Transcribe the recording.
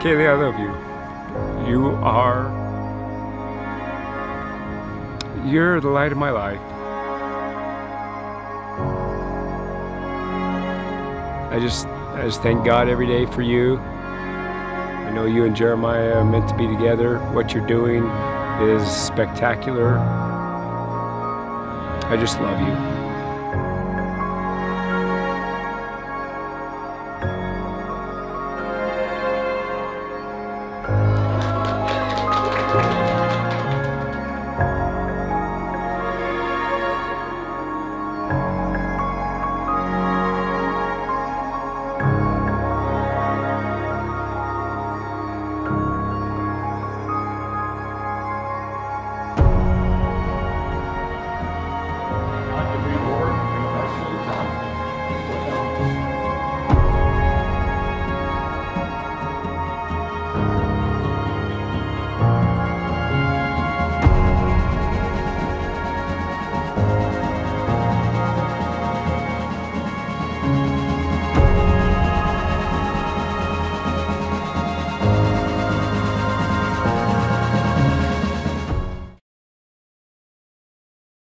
Kalie, I love you. You are. You're the light of my life. I just, I just thank God every day for you. I know you and Jeremiah are meant to be together. What you're doing is spectacular. I just love you.